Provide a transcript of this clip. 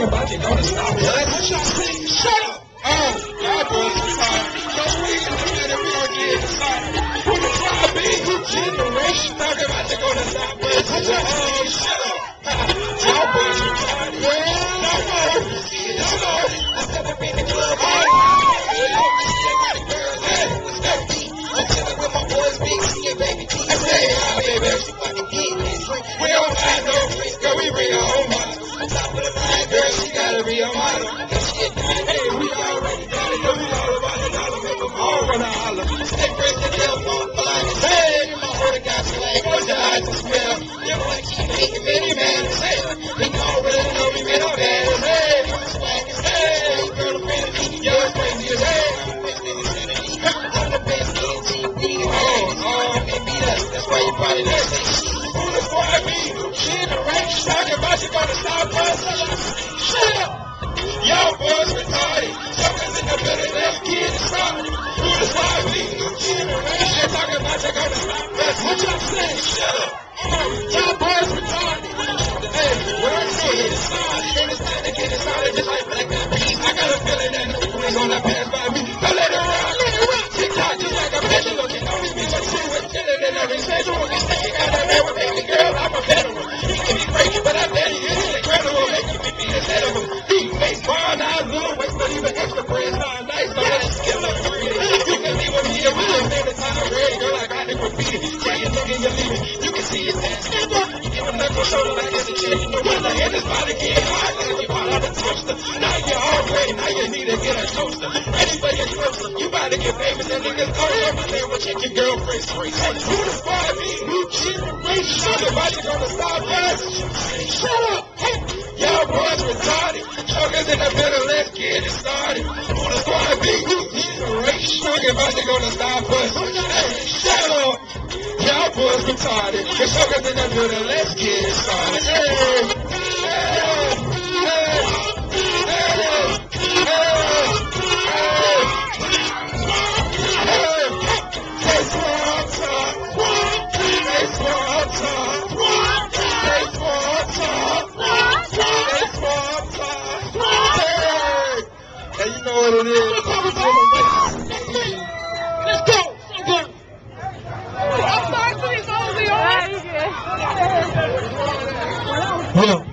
Talking about you gonna stop us, what y'all say? She gotta be. Hey, we already got it, we all about the dollar, make them all wanna holler. Stay fresh and tell phone fly. Hey, my order got swag, what's your eyes to smell? You wanna many man hell. They already know we made our bad hell. You swag as hell. Girl, the of me, you're crazy as hell. I'm the best in TV. Oh, oh, and beat us. That's why you probably not say Who the squad be? Generation talking about you gonna stop. When the to get hot, you out the toaster. Now you're all ready, now you need to get a toaster. For your toaster. You about to get famous and niggas over there with check your girlfriend's face. Hey, who the fuck be? New generation. You gonna stop us. Shut up. Hey, y'all boys retarded. Chuckers in the middle, let's get it started. Who the squad be? New generation. You gonna stop us. Hey, retarded. The suckers in the middle, let's get it started. Hey, hey, hey, hey, hey, hey. And you know what it is. Let's go. I'm sorry, please, over Hold on.